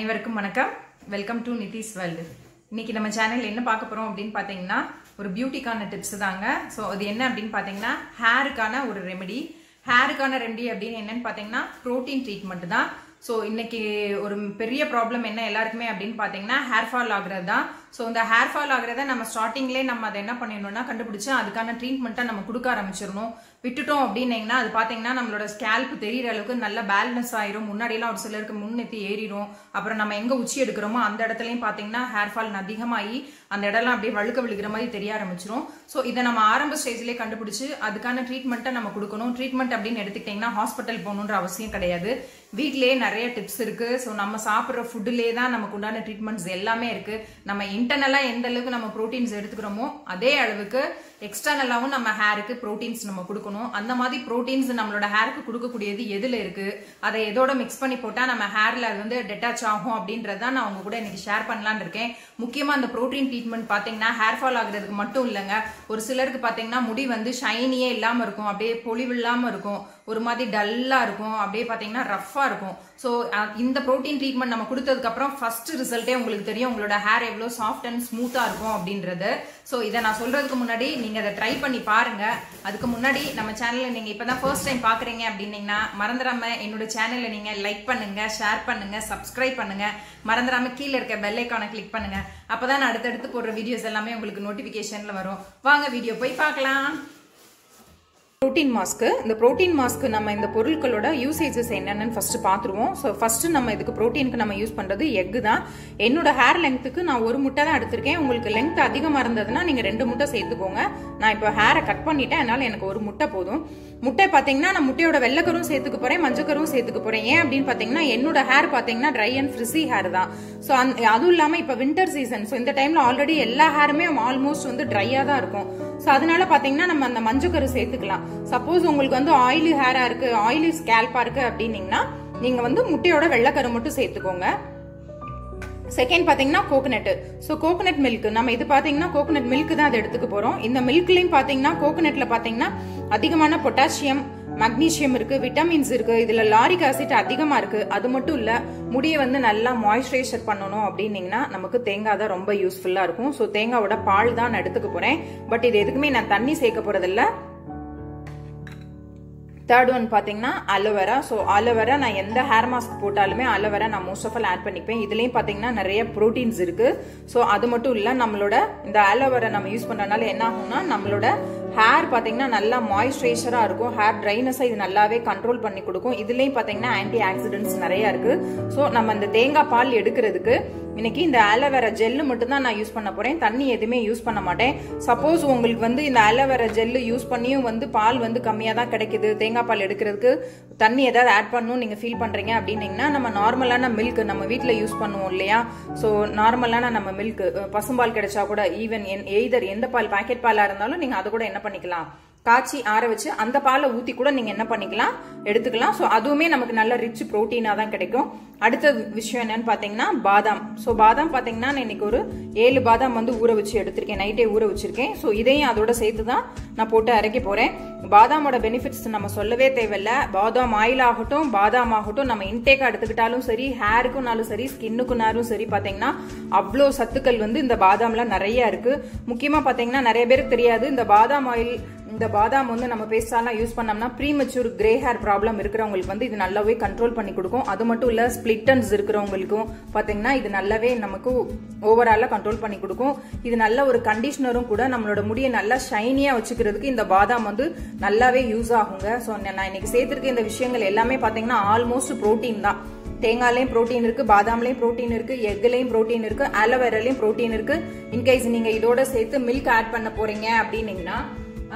அனைவருக்கும் வணக்கம். Welcome to Nitish world இன்னைக்கு நம்ம சேனல் என்ன பார்க்க போறோம் அப்படின்னு பார்த்தீங்கன்னா ஒரு பியூட்டிக்கான டிப்ஸ் தாங்க. ஸோ அது என்ன அப்படின்னு பார்த்தீங்கன்னா ஹேருக்கான ஒரு ரெமெடி ஹேருக்கான ரெமெடி அப்படின்னு என்னன்னு பார்த்தீங்கன்னா ப்ரோட்டீன் ட்ரீட்மெண்ட் தான். ஸோ இன்னைக்கு ஒரு பெரிய ப்ராப்ளம் என்ன எல்லாருக்குமே அப்படின்னு பார்த்தீங்கன்னா ஹேர் ஃபால் ஆகுறது தான். ஸோ இந்த ஹேர் ஃபால் ஆகுறத நம்ம ஸ்டார்டிங்லேயே நம்ம அதை என்ன பண்ணிடணும்னா கண்டுபிடிச்சு அதுக்கான ட்ரீட்மெண்ட்டை நம்ம கொடுக்க ஆரம்பிச்சிடணும். விட்டுட்டோம் அப்படின்னீங்கன்னா அது பார்த்தீங்கன்னா நம்மளோட ஸ்கேல்ப் தெரியிற அளவுக்கு நல்ல பேலன்ஸ் ஆயிரும். முன்னாடியெல்லாம் ஒரு சிலருக்கு முன்னெத்தி ஏறிடும். அப்புறம் நம்ம எங்க உச்சி எடுக்கிறோமோ அந்த இடத்துலையும் பார்த்தீங்கன்னா ஹேர் ஃபால் அதிகமாகி அந்த இடம்லாம் அப்படியே வழுக்க விழுகிற மாதிரி தெரிய ஆரம்பிச்சிரும். ஸோ இதை நம்ம ஆரம்ப ஸ்டேஜ்லேயே கண்டுபிடிச்சு அதுக்கான ட்ரீட்மெண்ட்டை நம்ம கொடுக்கணும். ட்ரீட்மெண்ட் அப்படின்னு எடுத்துக்கிட்டிங்கன்னா ஹாஸ்பிட்டல் போகணுன்ற அவசியம் கிடையாது. வீட்டிலேயே நிறைய டிப்ஸ் இருக்கு. ஸோ நம்ம சாப்பிட்ற ஃபுட்டுலேயே தான் நமக்கு உண்டான ட்ரீட்மெண்ட்ஸ் எல்லாமே இருக்கு. நம்ம இன்டர்னலாக எந்த அளவுக்கு நம்ம ப்ரோட்டீன்ஸ் எடுத்துக்கிறோமோ அதே அளவுக்கு எக்ஸ்டர்னலாகவும் நம்ம ஹேருக்கு ப்ரோட்டீன்ஸ் நம்ம கொடுக்கணும். அந்த மாதிரி ப்ரோட்டீன்ஸ் நம்மளோட ஹேருக்கு கொடுக்கக்கூடியது எதில் இருக்குது அதை எதோட மிக்ஸ் பண்ணி போட்டால் நம்ம ஹேரில் அது வந்து டெட்டாச் ஆகும் அப்படின்றத நான் உங்க கூட இன்னைக்கு ஷேர் பண்ணலான் இருக்கேன். முக்கியமாக அந்த ப்ரோட்டீன் ட்ரீட்மெண்ட் பார்த்தீங்கன்னா ஹேர் ஃபால் ஆகுறதுக்கு மட்டும் இல்லைங்க. ஒரு சிலருக்கு பார்த்தீங்கன்னா முடி வந்து ஷைனியே இல்லாமல் இருக்கும். அப்படியே பொலிவு இல்லாமல் இருக்கும். ஒரு மாதிரி டல்லா இருக்கும். அப்படியே பாத்தீங்கன்னா ரஃபா இருக்கும். ஸோ இந்த ப்ரோட்டீன் ட்ரீட்மெண்ட் நம்ம கொடுத்ததுக்கு அப்புறம் ஃபர்ஸ்ட் ரிசல்ட்டே உங்களுக்கு தெரியும். உங்களோட ஹேர் எவ்வளோ சாஃப்ட் அண்ட் ஸ்மூத்தா இருக்கும் அப்படின்றது. ஸோ இதை நான் சொல்றதுக்கு முன்னாடி நீங்க அதை ட்ரை பண்ணி பாருங்க. அதுக்கு முன்னாடி நம்ம சேனல்ல நீங்க இப்பதான் ஃபர்ஸ்ட் டைம் பாக்குறீங்க அப்படின்னீங்கன்னா மறந்துடாம என்னோட சேனல்ல நீங்க லைக் பண்ணுங்க ஷேர் பண்ணுங்க சப்ஸ்கிரைப் பண்ணுங்க. மறந்துடாம கீழே இருக்க பெல் ஐக்கானை கிளிக் பண்ணுங்க. அப்பதான் நான் அடுத்தடுத்து போடுற வீடியோஸ் எல்லாமே உங்களுக்கு நோட்டிபிகேஷன்ல வரும். வாங்க வீடியோ போய் பார்க்கலாம். ப்ரோட்டீன் மாஸ்க்கு இந்த ப்ரோட்டீன் மாஸ்க்கு நம்ம இந்த பொருட்களோட யூசேஜஸ் என்னென்னு ஃபர்ஸ்ட் பார்த்துருவோம். ஸோ ஃபர்ஸ்ட் நம்ம இதுக்கு ப்ரோட்டீனுக்கு நம்ம யூஸ் பண்ணுறது எக்கு தான். என்னோட ஹேர் லெங்க்த்துக்கு நான் ஒரு முட்டை தான் எடுத்திருக்கேன். உங்களுக்கு லெங்த் அதிகமாக இருந்ததுன்னா நீங்கள் ரெண்டு முட்டை சேர்த்துக்கோங்க. நான் இப்போ ஹேரை கட் பண்ணிட்டேன். அதனால எனக்கு ஒரு முட்டை போதும். முட்டை பார்த்தீங்கன்னா நான் முட்டையோட வெள்ளக்கரும் சேர்த்துக்க போறேன் மஞ்சக்கரும் சேர்த்துக்க போறேன். ஏன் அப்படின்னு பார்த்தீங்கன்னா என்னோட ஹேர் பார்த்தீங்கன்னா ட்ரை அண்ட் ஃப்ரிஸி ஹேர் தான். ஸோ அந் அதுவும் இல்லாமல் இப்போ வின்டர் சீசன் ஸோ இந்த டைம்ல ஆல்ரெடி எல்லா ஹேருமே ஆல்மோஸ்ட் வந்து ட்ரையாக தான் இருக்கும். ஸோ அதனால பார்த்தீங்கன்னா நம்ம அந்த மஞ்சக்கரு சேர்த்துக்கலாம். சப்போஸ் உங்களுக்கு வந்து ஆயிலி ஹேரா இருக்கு ஆயிலி ஸ்கேல்பா இருக்கு அப்படின்னீங்கன்னா நீங்க வந்து முட்டையோட வெள்ளக்கரு மட்டும் சேர்த்துக்கோங்க. செகண்ட் பார்த்தீங்கன்னா கோகனட் ஸோ கோகனட் மில்க் நம்ம இது பார்த்தீங்கன்னா கோகனட் மில்க் தான் அதை எடுத்துக்க போகிறோம் இந்த மில்க்லையும் பார்த்தீங்கன்னா கோகனட்ல பார்த்தீங்கன்னா அதிகமான பொட்டாசியம் மக்னீஷியம் இருக்கு விட்டமின்ஸ் இருக்கு. இதுல லாரிக் ஆசிட் அதிகமா இருக்கு. அது மட்டும் இல்ல முடியை வந்து நல்லா மாய்ஸ்சரைசர் பண்ணணும் அப்படின்னீங்கன்னா நமக்கு தேங்காய் தான் ரொம்ப யூஸ்ஃபுல்லா இருக்கும். ஸோ தேங்காவோட பால் தான் நான் எடுத்துக்க போறேன். பட் இது எதுக்குமே நான் தண்ணி சேர்க்க போறதில்ல. தேர்ட் ஒன் பார்த்தீங்கன்னா aloe vera so aloe vera நான் எந்த ஹேர் மாஸ்க் போட்டாலுமே அலோவேரா நான் மோஸ்ட் ஆஃப் ஆல் ஆட் பண்ணிப்பேன். இதுலேயும் பார்த்தீங்கன்னா நிறைய ப்ரோட்டீன்ஸ் இருக்குது ஸோ அது மட்டும் இல்லை நம்மளோட இந்த அலோவேரா நம்ம யூஸ் பண்ணுறதுனால என்ன ஆகும்னா நம்மளோட ஹேர் பார்த்தீங்கன்னா நல்லா மாய்ஸ்சரைசராக இருக்கும். ஹேர் ட்ரைனஸை இது நல்லாவே கண்ட்ரோல் பண்ணி கொடுக்கும். இதுலேயும் பார்த்தீங்கன்னா ஆன்டி ஆக்சிடென்ட்ஸ் நிறையா இருக்கு. ஸோ நம்ம இந்த தேங்காய் பால் எடுக்கிறதுக்கு இன்னைக்கு இந்த ஆலோவேரா ஜெல்லு மட்டும்தான் நான் யூஸ் பண்ண போறேன். தண்ணி எதுவுமே யூஸ் பண்ண மாட்டேன். சப்போஸ் உங்களுக்கு வந்து இந்த ஆலோவேரா ஜெல்லு யூஸ் பண்ணியும் வந்து பால் வந்து கம்மியாக தான் கிடைக்குது. தேங்காய் பால் எடுக்கிறதுக்கு தண்ணி ஏதாவது ஆட் பண்ணணும் நீங்கள் ஃபீல் பண்ணுறீங்க அப்படின்னீங்கன்னா நம்ம நார்மலான மில்க் நம்ம வீட்டில் யூஸ் பண்ணுவோம் இல்லையா? ஸோ நார்மலான நம்ம மில்க் பசும்பால் கிடைச்சா கூட ஈவன் எய்தர் எந்த பால் பாக்கெட் பாலாக இருந்தாலும் நீங்கள் அதை கூட என்ன பண்ணிக்கலாம். காய்ச்சி ஆற வச்சு அந்த பாலை ஊத்தி கூட நீங்க என்ன பண்ணிக்கலாம்? எடுத்துக்கலாம். ஸோ அதுவுமே நமக்கு நல்ல ரிச் ப்ரோட்டீனா தான் கிடைக்கும். அடுத்த விஷயம் என்னன்னு பாத்தீங்கன்னா பாதாம். ஸோ பாதாம் பாத்தீங்கன்னா நான் இன்னைக்கு ஒரு ஏழு பாதாம் வந்து ஊற வச்சு எடுத்திருக்கேன். நைட்டே ஊற வச்சிருக்கேன். ஸோ இதையும் அதோட சேர்த்து தான் நான் போட்டு அரைக்க போறேன். பாதாமோட பெனிஃபிட்ஸ் நம்ம சொல்லவே தேவையில்ல. பாதாம் ஆயில் ஆகட்டும் பாதாம் ஆகட்டும் நம்ம இன்டேக்கா எடுத்துக்கிட்டாலும் சரி ஹேருக்குனாலும் சரி ஸ்கின்னுக்குனாலும் சரி பாத்தீங்கன்னா அவ்வளோ சத்துக்கள் வந்து இந்த பாதாம்ல நிறைய இருக்கு. முக்கியமா பாத்தீங்கன்னா நிறைய பேருக்கு தெரியாது. இந்த பாதாம் ஆயில் இந்த பாதாம் வந்து நம்ம பேஸ்டாலாம் யூஸ் பண்ணோம்னா ப்ரீமெச்சூர் கிரே ஹேர் ப்ராப்ளம் இருக்கிறவங்களுக்கு வந்து இது நல்லாவே கண்ட்ரோல் பண்ணி கொடுக்கும். அது மட்டும் இல்லை ஸ்பிளிட்டன்ஸ் இருக்கிறவங்களுக்கும் பார்த்தீங்கன்னா இது நல்லாவே நமக்கு ஓவராலாக கண்ட்ரோல் பண்ணி கொடுக்கும். இது நல்ல ஒரு கண்டிஷனரும் கூட நம்மளோட முடியை நல்லா ஷைனியாக வச்சுக்கிறதுக்கு இந்த பாதாம் வந்து நல்லாவே யூஸ் ஆகுங்க. ஸோ நான் இன்னைக்கு சேர்த்துருக்க இந்த விஷயங்கள் எல்லாமே பார்த்தீங்கன்னா ஆல்மோஸ்ட் ப்ரோட்டீன் தான். தேங்காயிலையும் ப்ரோட்டீன் இருக்கு பாதாம்லையும் ப்ரோட்டீன் இருக்கு எக்லையும் ப்ரோட்டீன் இருக்கு அலோவேராலையும் ப்ரோட்டீன் இருக்கு. இன்கேஸ் நீங்க இதோட சேர்த்து மில்க் ஆட் பண்ண போறீங்க அப்படின்னீங்கன்னா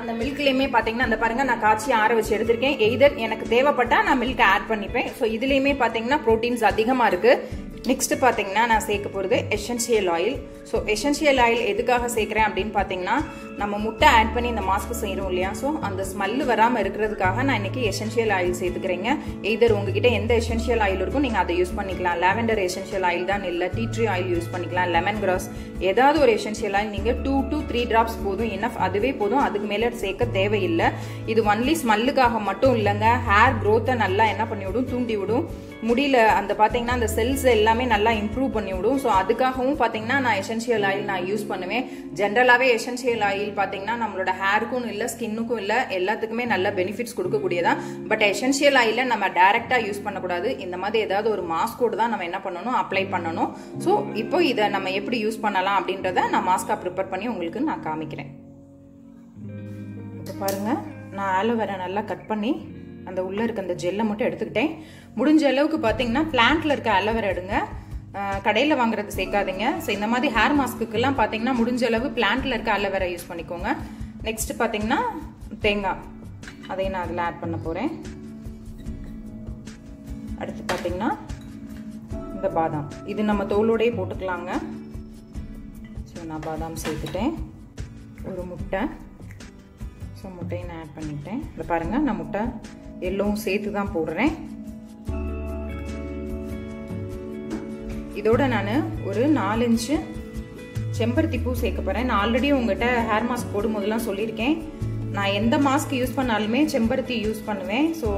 அந்த மில்க்லேயுமே பார்த்தீங்கன்னா அந்த பாருங்க நான் காய்ச்சி ஆற வச்சு எடுத்திருக்கேன். எய்தர் எனக்கு தேவைப்பட்டா நான் மில்க் ஆட் பண்ணிப்பேன். ஸோ இதுலேயுமே பார்த்தீங்கன்னா ப்ரோட்டீன்ஸ் அதிகமாக இருக்குது நெக்ஸ்ட்டு பார்த்தீங்கன்னா நான் சேர்க்க போகிறது essential oil so essential oil எதுக்காக சேர்க்குறேன் அப்படின்னு பார்த்தீங்கன்னா நம்ம முட்டை ஆட் பண்ணி இந்த மாஸ்க் செய்கிறோம் இல்லையா? ஸோ அந்த ஸ்மெல்லு வராமல் இருக்கிறதுக்காக நான் இன்னைக்கு எசென்ஷியல் ஆயில் சேர்த்துக்கிறேங்க. எய்தர் உங்ககிட்ட எந்த எசென்ஷியல் ஆயில் இருக்கும் நீங்கள் அதை யூஸ் பண்ணிக்கலாம். லாவெண்டர் எசென்ஷியல் ஆயில் தான் இல்லை டீ ட்ரீ ஆயில் யூஸ் பண்ணிக்கலாம். லெமன் கிராஸ் ஏதாவது ஒரு எசென்ஷியல் ஆயில் நீங்கள் டூ டூ த்ரீ ட்ராப்ஸ் போதும் இனஃப் அதுவே போதும். அதுக்கு மேலே சேர்க்க தேவையில்லை. இது ஒன்லி ஸ்மெல்லுக்காக மட்டும் இல்லைங்க. ஹேர் க்ரோத்தை நல்லா என்ன பண்ணிவிடும் தூண்டி விடும். முடியல அந்த பார்த்தீங்கன்னா அந்த செல்ஸ் எல்லாமே நல்லா இம்ப்ரூவ் பண்ணிவிடும் ஸோ அதுக்காகவும் பார்த்தீங்கன்னா நான் எசென்ஷியல் ஆயில் நான் யூஸ் பண்ணுவேன். ஜென்ரலாகவே எசென்ஷியல் ஆயில் பார்த்தீங்கன்னா நம்மளோட ஹேருக்கும் இல்லை ஸ்கின்னுக்கும் இல்லை எல்லாத்துக்குமே நல்ல பெனிஃபிட்ஸ் கொடுக்கக்கூடியதான் பட் எசென்ஷியல் ஆயில நம்ம டைரெக்டாக யூஸ் பண்ணக்கூடாது. இந்த மாதிரி ஏதாவது ஒரு மாஸ்கோடு தான் நம்ம என்ன பண்ணணும் அப்ளை பண்ணணும். ஸோ இப்போ இதை நம்ம எப்படி யூஸ் பண்ணலாம் அப்படின்றத நான் மாஸ்காக ப்ரிப்பேர் பண்ணி உங்களுக்கு நான் காமிக்கிறேன். இப்போ பாருங்கள் நான் ஆலோவேரா நல்லா கட் பண்ணி அந்த உள்ளே இருக்க அந்த ஜெல்லை மட்டும் எடுத்துக்கிட்டேன். முடிஞ்ச அளவுக்கு பார்த்தீங்கன்னா பிளான்ட்ல இருக்க அலோவேரா எடுங்க. கடையில் வாங்குறது சேர்க்காதீங்க. ஸோ இந்த மாதிரி ஹேர் மாஸ்க்குக்கெல்லாம் பார்த்தீங்கன்னா முடிஞ்ச அளவு பிளான்ட்ல இருக்க அலோவேரா யூஸ் பண்ணிக்கோங்க. நெக்ஸ்ட் பார்த்தீங்கன்னா தேங்காய். அதையும் நான் அதில் ஆட் பண்ண போகிறேன் அடுத்து பார்த்தீங்கன்னா இந்த பாதாம். இது நம்ம தோலோடையே போட்டுக்கலாங்க. ஸோ நான் பாதாம் சேர்த்துட்டேன். ஒரு முட்டை. ஸோ முட்டையை நான் ஆட் பண்ணிட்டேன். இதை பாருங்கள் நான் முட்டை எல்லோவும் சேர்த்து தான் போடுறேன். இதோட நான் ஒரு நாலஞ்சு செம்பருத்தி பூ சேர்க்க போகிறேன் நான் ஆல்ரெடி உங்கள்கிட்ட ஹேர் மாஸ்க் போடும்போதெல்லாம் சொல்லியிருக்கேன். நான் எந்த மாஸ்க் யூஸ் பண்ணாலுமே செம்பருத்தி யூஸ் பண்ணுவேன். ஸோ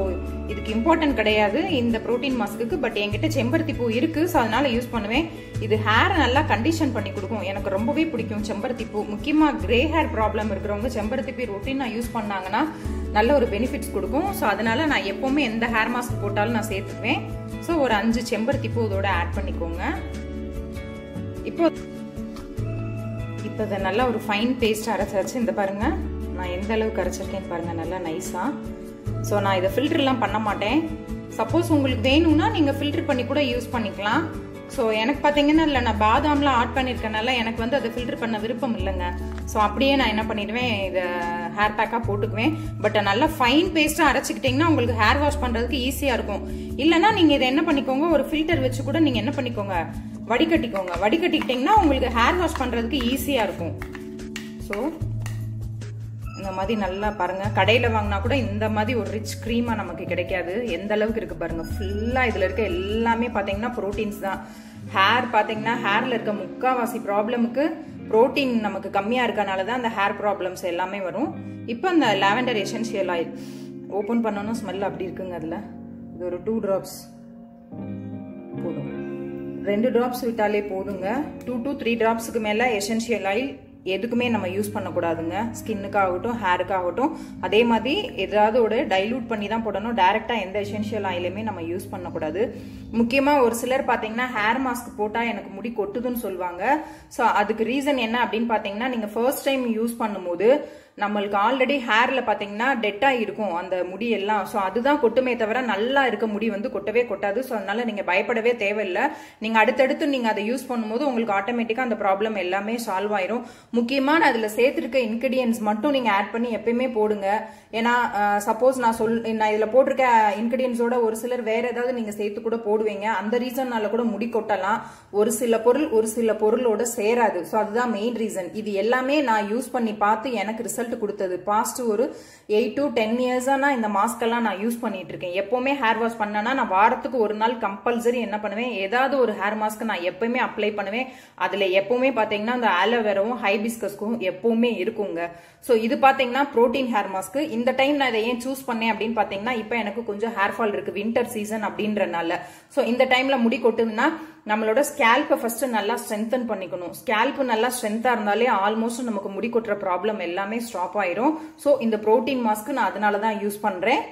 இதுக்கு இம்பார்ட்டன்ட் கிடையாது. இந்த ப்ரோட்டீன் மாஸ்க்கு பட் என்கிட்ட செம்பருத்தி பூ இருக்குது ஸோ அதனால் யூஸ் பண்ணுவேன். இது ஹேர் நல்லா கண்டிஷன் பண்ணி கொடுக்கும். எனக்கு ரொம்பவே பிடிக்கும் செம்பருத்தி பூ. முக்கியமாக கிரே ஹேர் ப்ராப்ளம் இருக்கிறவங்க செம்பருத்தி பூ ரொட்டீனாக யூஸ் பண்ணாங்கன்னா நல்ல ஒரு பெனிஃபிட்ஸ் கொடுக்கும். ஸோ அதனால நான் எப்போவுமே எந்த ஹேர் மாஸ்க் போட்டாலும் நான் சேர்த்துக்குவேன். ஸோ ஒரு அஞ்சு செம்பருத்தி பூ இதோட ஆட் பண்ணிக்கோங்க. இப்போ இப்போ இதை நல்லா ஒரு ஃபைன் பேஸ்ட் அரைச்சாச்சு இந்த பாருங்க. நான் எந்த அளவுக்கு அரைச்சிருக்கேன்னு பாருங்க நல்லா நைஸாக ஸோ நான் இதை ஃபில்டர்லாம் பண்ண மாட்டேன். சப்போஸ் உங்களுக்கு வேணும்னா நீங்கள் ஃபில்டர் பண்ணி கூட யூஸ் பண்ணிக்கலாம். ஸோ எனக்கு பார்த்தீங்கன்னா இல்லை நான் பாதாம்லாம் ஆட் பண்ணியிருக்கனால எனக்கு வந்து அதை ஃபில்டர் பண்ண விருப்பம் இல்லைங்க. ஸோ அப்படியே நான் என்ன பண்ணிடுவேன் இதை ஹேர் பேக்காக போட்டுக்குவேன். பட் நல்லா ஃபைன் பேஸ்ட்டாக அரைச்சிக்கிட்டிங்கன்னா உங்களுக்கு ஹேர் வாஷ் பண்ணுறதுக்கு ஈஸியாக இருக்கும். இல்லைனா நீங்கள் இதை என்ன பண்ணிக்கோங்க ஒரு ஃபில்டர் வச்சு கூட நீங்கள் என்ன பண்ணிக்கோங்க வடிகட்டிக்கோங்க. வடிகட்டிக்கிட்டிங்கன்னா உங்களுக்கு ஹேர் வாஷ் பண்ணுறதுக்கு ஈஸியாக இருக்கும். ஸோ இந்த மாதிரி நல்லா பாருங்கள் கடையில் வாங்கினா கூட இந்த மாதிரி ஒரு ரிச் க்ரீமாக நமக்கு கிடைக்காது. எந்த அளவுக்கு இருக்குது பாருங்கள் ஃபுல்லாக இதில் இருக்க எல்லாமே பார்த்தீங்கன்னா ப்ரோட்டீன்ஸ் தான். ஹேர் பார்த்தீங்கன்னா ஹேரில் இருக்க முக்காவாசி ப்ராப்ளமுக்கு ப்ரோட்டீன் நமக்கு கம்மியாக இருக்கனால தான் அந்த ஹேர் ப்ராப்ளம்ஸ் எல்லாமே வரும். இப்போ அந்த லாவெண்டர் எசென்ஷியல் ஆயில் ஓப்பன் பண்ணணும் ஸ்மெல் அப்படி இருக்குங்க அதில். இது ஒரு டூ ட்ராப்ஸ் போதும். ரெண்டு ட்ராப்ஸ் விட்டாலே போதுங்க. டூ டூ த்ரீ ட்ராப்ஸுக்கு மேலே எசென்ஷியல் ஆயில் எதுக்குமே நம்ம யூஸ் பண்ணக்கூடாதுங்க. ஸ்கின்னுக்காகட்டும் ஹேருக்காகட்டும் அதே மாதிரி ஏதாவது ஒரு டைலூட் பண்ணி தான் போடணும் டைரெக்டாக எந்த எசென்ஷியல் ஆயிலுமே நம்ம யூஸ் பண்ணக்கூடாது. முக்கியமாக ஒரு சிலர் பார்த்தீங்கன்னா ஹேர் மாஸ்க் போட்டால் எனக்கு முடி கொட்டுதுன்னு சொல்லுவாங்க. ஸோ அதுக்கு ரீசன் என்ன அப்படின்னு பார்த்தீங்கன்னா நீங்கள் ஃபர்ஸ்ட் டைம் யூஸ் பண்ணும்போது நம்மளுக்கு ஆல்ரெடி ஹேர்ல பாத்தீங்கன்னா டெட்டா இருக்கும் அந்த முடி எல்லாம் ஸோ அதுதான் கொட்டுமே தவிர நல்லா இருக்க முடி வந்து கொட்டவே கொட்டாது. ஸோ அதனால நீங்க பயப்படவே தேவையில்லை. நீங்க அடுத்தடுத்து நீங்க அதை யூஸ் பண்ணும்போது உங்களுக்கு ஆட்டோமேட்டிக்கா அந்த ப்ராப்ளம் எல்லாமே சால்வ் ஆயிரும். முக்கியமான அதுல சேர்த்திருக்க இன்கிரீடியன்ஸ் மட்டும் நீங்க ஆட் பண்ணி எப்பயுமே போடுங்க. ஏன்னா சப்போஸ் நான் சொல் நான் இதுல போட்டிருக்க இன்கிரீடியன்ஸோட ஒரு சிலர் வேற ஏதாவது நீங்க சேர்த்து கூட போடுவீங்க. அந்த ரீசன்னால கூட முடி கொட்டலாம். ஒரு சில பொருள் ஒரு சில பொருளோட சேராது. ஸோ அதுதான் மெயின் ரீசன் இது எல்லாமே நான் யூஸ் பண்ணி பார்த்து எனக்கு ரிசல்ட் ரிசல்ட் கொடுத்தது. பாஸ்ட் ஒரு எயிட் டு டென் இயர்ஸா நான் இந்த மாஸ்கெல்லாம் நான் யூஸ் பண்ணிட்டு இருக்கேன். எப்போவுமே ஹேர் வாஷ் பண்ணனா நான் வாரத்துக்கு ஒரு நாள் கம்பல்சரி என்ன பண்ணுவேன்? ஏதாவது ஒரு ஹேர் மாஸ்க் நான் எப்பவுமே அப்ளை பண்ணுவேன். அதில் எப்பவுமே பார்த்தீங்கன்னா அந்த ஆலோவேராவும் ஹைபிஸ்கஸ்க்கும் எப்பவுமே இருக்குங்க. ஸோ இது பார்த்தீங்கன்னா ப்ரோட்டீன் ஹேர் மாஸ்க் இந்த டைம் நான் இதை ஏன் சூஸ் பண்ணேன் அப்படின்னு பார்த்தீங்கன்னா இப்போ எனக்கு கொஞ்சம் ஹேர் ஃபால் இருக்கு வின்டர் சீசன் அப்படின்றனால. ஸோ இந்த டைம்ல முடி கொட்டுதுன்னா நம்மளோட ஸ்கேல்பை ஃபர்ஸ்ட் நல்லா ஸ்ட்ரென்தன் பண்ணிக்கணும். ஸ்கேல்ப் நல்லா ஸ்ட்ரென்த்தா இருந்தாலே ஆல்மோஸ்ட் நமக்கு முடி கொட்டுற ப்ராப்ளம் எல்லாமே ஸ்டாப் ஆயிரும். ஸோ இந்த ப்ரோட்டீன் மாஸ்க் நான் அதனால தான் யூஸ் பண்றேன்.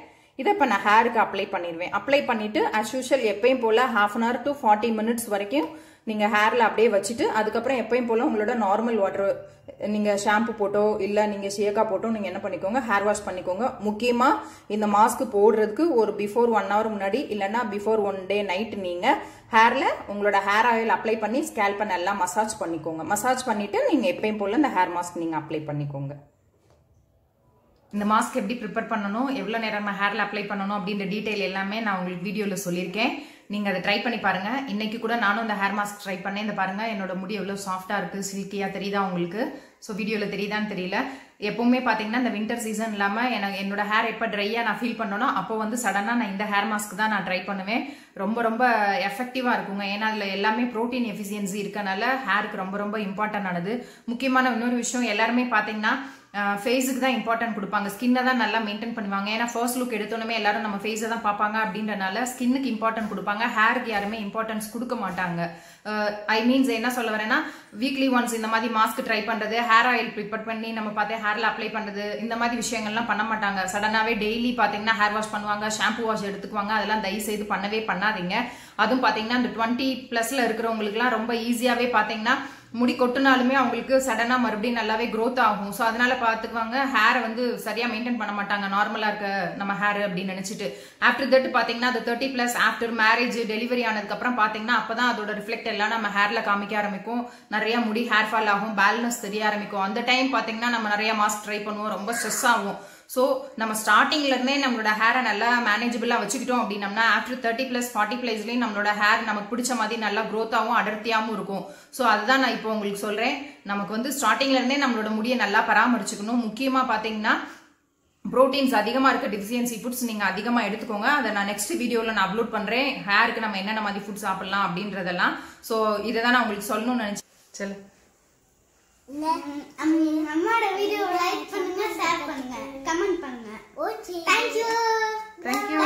இதை இப்போ நான் ஹேருக்கு அப்ளை பண்ணிடுவேன். அப்ளை பண்ணிட்டு அஸ் யூஷுவல் எப்பயும் போல half an hour to forty minutes வரைக்கும் நீங்கள் ஹேரில் அப்படியே வச்சுட்டு அதுக்கப்புறம் எப்பயும் போல உங்களோட நார்மல் வாட்டர் நீங்கள் ஷாம்பு போட்டோ இல்லை நீங்கள் ஷேக்கா போட்டோ நீங்கள் என்ன பண்ணிக்கோங்க ஹேர் வாஷ் பண்ணிக்கோங்க. முக்கியமாக இந்த மாஸ்க் போடுறதுக்கு ஒரு பிஃபோர் ஒன் ஹவர் முன்னாடி இல்லைன்னா பிஃபோர் ஒன் டே நைட் நீங்கள் ஹேரில் உங்களோட ஹேர் ஆயில் அப்ளை பண்ணி ஸ்கேல்பை நல்லா மசாஜ் பண்ணிக்கோங்க. மசாஜ் பண்ணிவிட்டு நீங்கள் எப்பயும் போல் இந்த ஹேர் மாஸ்க் நீங்கள் அப்ளை பண்ணிக்கோங்க. இந்த மாஸ்க் எப்படி ப்ரிப்பேர் பண்ணணும் எவ்வளோ நேரம் நம்ம ஹேரில் அப்ளை பண்ணணும் அப்படின்ற டீட்டெயில் எல்லாமே நான் உங்களுக்கு வீடியோவில் சொல்லியிருக்கேன். நீங்கள் அதை ட்ரை பண்ணி பாருங்கள் இன்றைக்கி கூட நானும் இந்த ஹேர் மாஸ்க் ட்ரை பண்ணேன். இந்த பாருங்கள் என்னோட முடி எவ்வளோ சாஃப்டாக இருக்குது சில்கியாக தெரியுதா உங்களுக்கு? ஸோ வீடியோவில் தெரியுதான்னு தெரியல. எப்போவுமே பார்த்தீங்கன்னா இந்த வின்டர் சீசன் இல்லாமல் எனக்கு என்னோட ஹேர் எப்போ ட்ரையாக நான் ஃபீல் பண்ணனோ அப்போ வந்து சடனாக நான் இந்த ஹேர் மாஸ்க் தான் நான் ட்ரை பண்ணுவேன். ரொம்ப ரொம்ப எஃபெக்டிவாக இருக்குங்க. ஏன்னா அதில் எல்லாமே ப்ரோட்டீன் எஃபிஷியன்சி இருக்கனால ஹேருக்கு ரொம்ப ரொம்ப இம்பார்ட்டன்ட் ஆனது. முக்கியமான இன்னொரு விஷயம் எல்லாருமே பார்த்தீங்கன்னா ஃபேஸுக்கு தான் இம்பார்ட்டன்ட் கொடுப்பாங்க. ஸ்கின்னை தான் நல்லா மெயின்டைன் பண்ணுவாங்க. ஏன்னா ஃபர்ஸ்ட் லுக் எடுத்தோன்னே எல்லாரும் நம்ம ஃபேஸை தான் பார்ப்பாங்க அப்படின்றனால ஸ்கின்னுக்கு இம்பார்ட்டன்ட் கொடுப்பாங்க. ஹேருக்கு யாருமே இம்பார்ட்டன்ஸ் கொடுக்க மாட்டாங்க. ஐ மீன்ஸ் என்ன சொல்ல வரேன்னா வீக்லி ஒன்ஸ் இந்த மாதிரி மாஸ்க் ட்ரை பண்ணுறது ஹேர் ஆயில் ப்ரிப்பேர் பண்ணி நம்ம பார்த்து ஹேரில் அப்ளை பண்ணுறது இந்த மாதிரி விஷயங்கள்லாம் பண்ண மாட்டாங்க. சடனாகவே டெய்லி பார்த்தீங்கன்னா ஹேர் வாஷ் பண்ணுவாங்க ஷாம்பு வாஷ் எடுத்துக்குவாங்க. அதெல்லாம் தயவு செய்து பண்ணவே பண்ணாதீங்க. அதுவும் பார்த்தீங்கன்னா இந்த டுவெண்ட்டி ப்ளஸில் இருக்கிறவங்களுக்குலாம் ரொம்ப ஈஸியாகவே பார்த்தீங்கன்னா முடி கொட்டினாலுமே அவங்களுக்கு சடனாக மறுபடியும் நல்லாவே க்ரோத் ஆகும். ஸோ அதனால பார்த்துக்குவாங்க ஹேரை வந்து சரியாக மெயின்டைன் பண்ண மாட்டாங்க. நார்மலாக இருக்க நம்ம ஹேர் அப்படின்னு நினச்சிட்டு. ஆஃப்டர் தட் பார்த்தீங்கன்னா அது thirty plus after marriage delivery ஆனதுக்கப்புறம் பார்த்தீங்கன்னா அப்போ தான் அதோட ரிஃப்ளெக்ட் எல்லாம் நம்ம ஹேரில் காமிக்க ஆரம்பிக்கும். நிறைய முடி ஹேர் ஃபால் ஆகும். பேலன்ஸ் தெரிய ஆரம்பிக்கும். அந்த டைம் பார்த்தீங்கன்னா நம்ம நிறைய மாஸ்க் ட்ரை பண்ணுவோம். ரொம்ப ஸ்ட்ரெஸ் ஆகும். ஸோ நம்ம ஸ்டார்டிங்ல இருந்தே நம்மளோட ஹேரை நல்லா மேனேஜபிளாக வச்சுக்கிட்டோம் அப்படின்னம்னா ஆஃப்டர் தேர்ட்டி ப்ளஸ் ஃபார்ட்டி பிளஸ்லயும் நம்மளோட ஹேர் நமக்கு பிடிச்ச மாதிரி நல்லா க்ரோத்தாகவும் அடர்த்தியாகவும் இருக்கும். ஸோ அதுதான் நான் இப்போ உங்களுக்கு சொல்கிறேன் நமக்கு வந்து ஸ்டார்டிங்லேருந்தே நம்மளோட முடியை நல்லா பராமரிச்சுக்கணும். முக்கியமாக பார்த்தீங்கன்னா ப்ரோட்டீன்ஸ் அதிகமாக இருக்க டிஃபிஷியன்சி ஃபுட்ஸ் நீங்கள் அதிகமாக எடுத்துக்கோங்க. அதை நான் நெக்ஸ்ட் வீடியோவில் நான் அப்லோட் பண்ணுறேன் ஹேருக்கு நம்ம என்னென்ன மாதிரி ஃபுட் சாப்பிட்லாம் அப்படின்றதெல்லாம். ஸோ இதை தான் நான் உங்களுக்கு சொல்லணும்னு நினச்சி சொல்லு. அம்மாவோட வீடியோ லைக் பண்ணுங்க ஷேர் பண்ணுங்க கமெண்ட் பண்ணுங்க. Okay thank you thank you